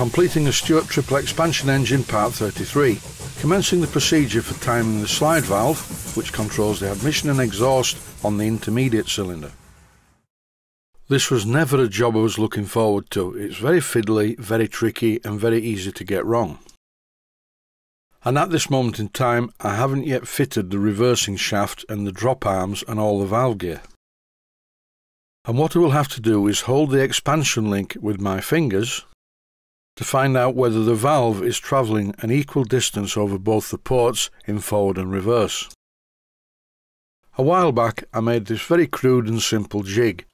completing a Stuart triple expansion engine part 33, commencing the procedure for timing the slide valve, which controls the admission and exhaust on the intermediate cylinder. This was never a job I was looking forward to. It's very fiddly, very tricky and very easy to get wrong. And at this moment in time I haven't yet fitted the reversing shaft and the drop arms and all the valve gear. And what I will have to do is hold the expansion link with my fingers to find out whether the valve is travelling an equal distance over both the ports in forward and reverse. A while back I made this very crude and simple jig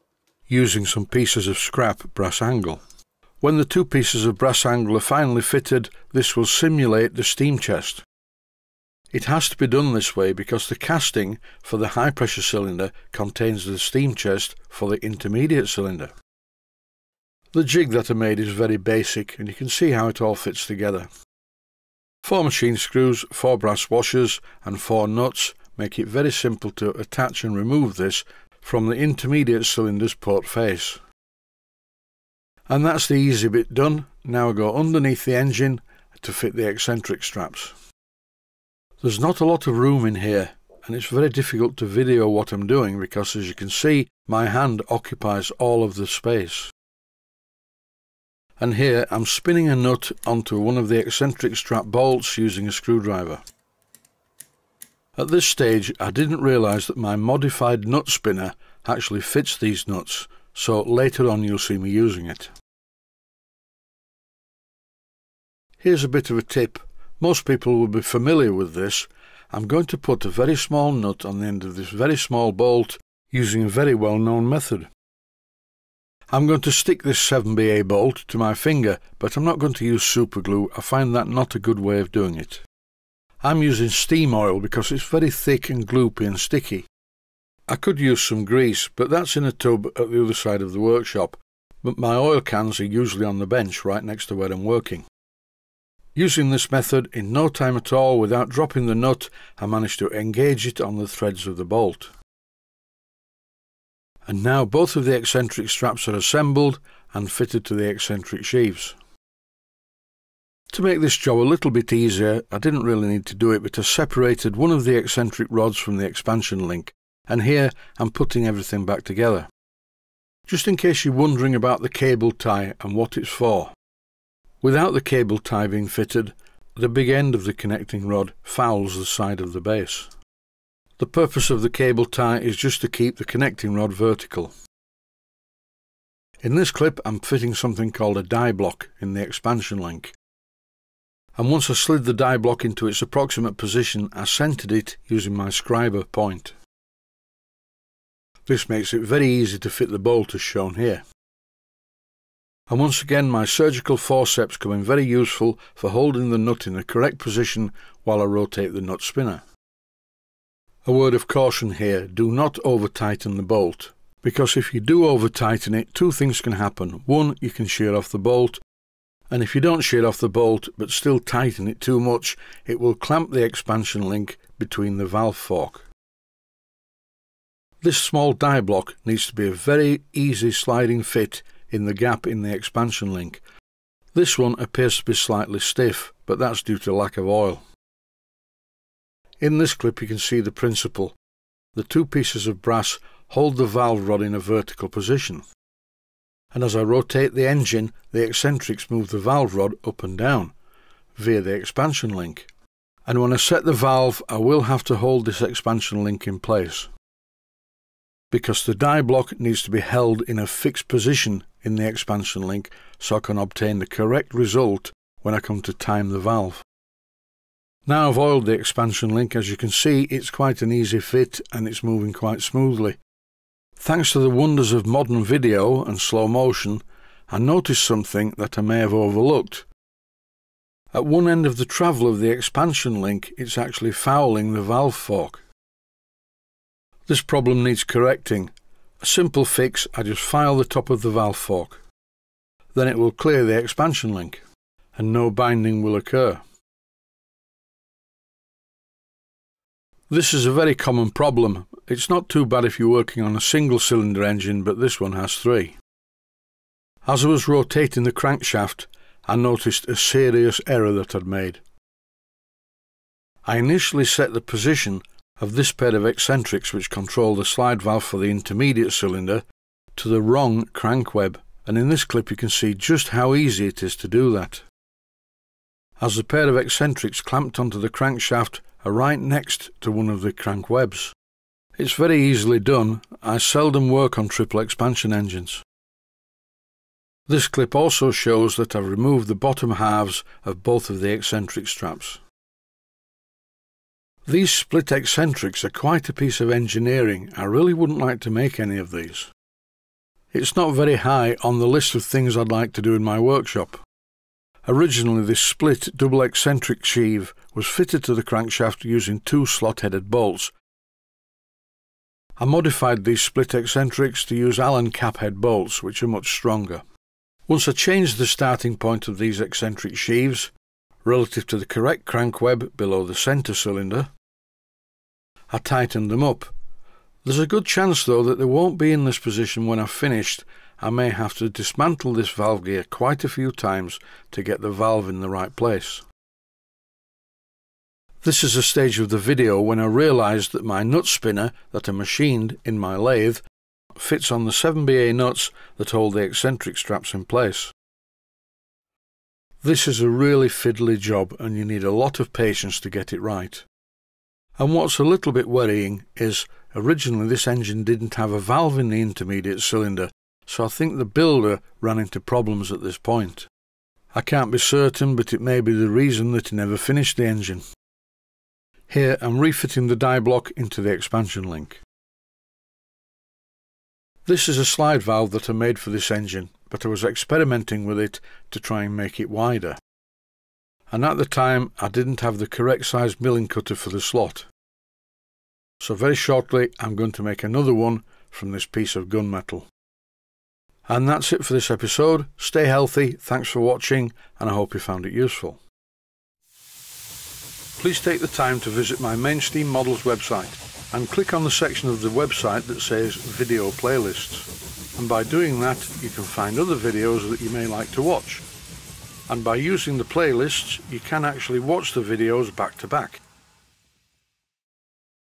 using some pieces of scrap brass angle. When the two pieces of brass angle are finally fitted, this will simulate the steam chest. It has to be done this way because the casting for the high pressure cylinder contains the steam chest for the intermediate cylinder. The jig that I made is very basic and you can see how it all fits together. Four machine screws, four brass washers and four nuts make it very simple to attach and remove this from the intermediate cylinder's port face. And that's the easy bit done. Now I go underneath the engine to fit the eccentric straps. There's not a lot of room in here and it's very difficult to video what I'm doing because as you can see my hand occupies all of the space and here I'm spinning a nut onto one of the eccentric strap bolts using a screwdriver. At this stage I didn't realise that my modified nut spinner actually fits these nuts, so later on you'll see me using it. Here's a bit of a tip. Most people will be familiar with this. I'm going to put a very small nut on the end of this very small bolt using a very well-known method. I'm going to stick this 7BA bolt to my finger, but I'm not going to use super glue. I find that not a good way of doing it. I'm using steam oil because it's very thick and gloopy and sticky. I could use some grease, but that's in a tub at the other side of the workshop, but my oil cans are usually on the bench right next to where I'm working. Using this method, in no time at all, without dropping the nut, I managed to engage it on the threads of the bolt and now both of the eccentric straps are assembled and fitted to the eccentric sheaves. To make this job a little bit easier, I didn't really need to do it, but I separated one of the eccentric rods from the expansion link, and here I'm putting everything back together. Just in case you're wondering about the cable tie and what it's for. Without the cable tie being fitted, the big end of the connecting rod fouls the side of the base. The purpose of the cable tie is just to keep the connecting rod vertical. In this clip I'm fitting something called a die block in the expansion link. And once I slid the die block into its approximate position I centered it using my scriber point. This makes it very easy to fit the bolt as shown here. And once again my surgical forceps come in very useful for holding the nut in the correct position while I rotate the nut spinner. A word of caution here, do not over tighten the bolt, because if you do over tighten it, two things can happen. One, you can shear off the bolt, and if you don't shear off the bolt but still tighten it too much, it will clamp the expansion link between the valve fork. This small die block needs to be a very easy sliding fit in the gap in the expansion link. This one appears to be slightly stiff, but that's due to lack of oil. In this clip you can see the principle. The two pieces of brass hold the valve rod in a vertical position. And as I rotate the engine, the eccentrics move the valve rod up and down via the expansion link. And when I set the valve, I will have to hold this expansion link in place. Because the die block needs to be held in a fixed position in the expansion link so I can obtain the correct result when I come to time the valve. Now I've oiled the expansion link, as you can see, it's quite an easy fit and it's moving quite smoothly. Thanks to the wonders of modern video and slow motion, I noticed something that I may have overlooked. At one end of the travel of the expansion link, it's actually fouling the valve fork. This problem needs correcting. A simple fix, I just file the top of the valve fork. Then it will clear the expansion link, and no binding will occur. This is a very common problem. It's not too bad if you're working on a single cylinder engine, but this one has three. As I was rotating the crankshaft, I noticed a serious error that I'd made. I initially set the position of this pair of eccentrics which control the slide valve for the intermediate cylinder to the wrong crank web and in this clip you can see just how easy it is to do that. As the pair of eccentrics clamped onto the crankshaft are right next to one of the crank webs. It's very easily done, I seldom work on triple expansion engines. This clip also shows that I've removed the bottom halves of both of the eccentric straps. These split eccentrics are quite a piece of engineering. I really wouldn't like to make any of these. It's not very high on the list of things I'd like to do in my workshop. Originally this split double eccentric sheave was fitted to the crankshaft using two slot-headed bolts. I modified these split eccentrics to use Allen cap head bolts which are much stronger. Once I changed the starting point of these eccentric sheaves relative to the correct crank web below the centre cylinder, I tightened them up. There's a good chance though that they won't be in this position when I've finished. I may have to dismantle this valve gear quite a few times to get the valve in the right place. This is a stage of the video when I realised that my nut spinner that I machined in my lathe fits on the 7BA nuts that hold the eccentric straps in place. This is a really fiddly job and you need a lot of patience to get it right. And what's a little bit worrying is originally this engine didn't have a valve in the intermediate cylinder, so I think the builder ran into problems at this point. I can't be certain, but it may be the reason that he never finished the engine. Here I'm refitting the die block into the expansion link. This is a slide valve that I made for this engine, but I was experimenting with it to try and make it wider and at the time I didn't have the correct size milling cutter for the slot. So very shortly I'm going to make another one from this piece of gunmetal. And that's it for this episode. Stay healthy, thanks for watching, and I hope you found it useful. Please take the time to visit my Mainsteam Models website and click on the section of the website that says Video Playlists. And by doing that, you can find other videos that you may like to watch and by using the playlists you can actually watch the videos back to back.